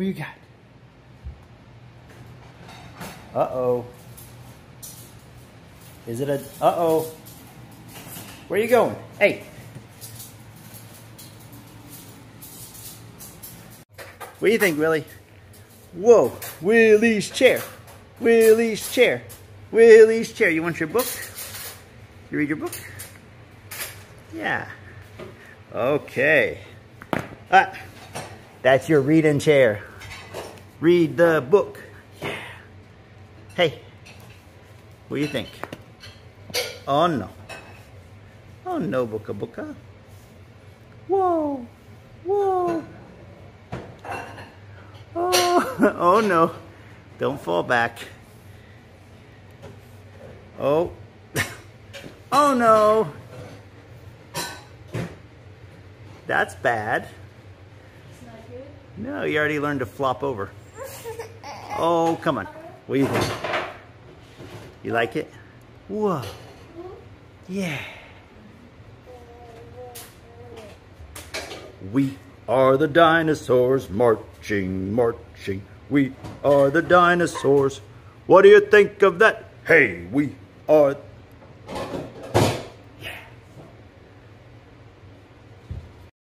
What you got? Uh-oh. Is it a... Uh-oh. Where are you going? Hey. What do you think, Willie? Whoa, Willie's chair. Willie's chair. Willie's chair. You want your book? You read your book? Yeah. Okay. Ah, that's your reading chair. Read the book. Yeah. Hey, what do you think? Oh no. Oh no, Booka Booka. Whoa, whoa. Oh, oh no. Don't fall back. Oh. Oh no. That's bad. No, you already learned to flop over. Oh, come on. What do you think? You like it? Whoa. Yeah. We are the dinosaurs marching, marching. We are the dinosaurs. What do you think of that? Hey, we are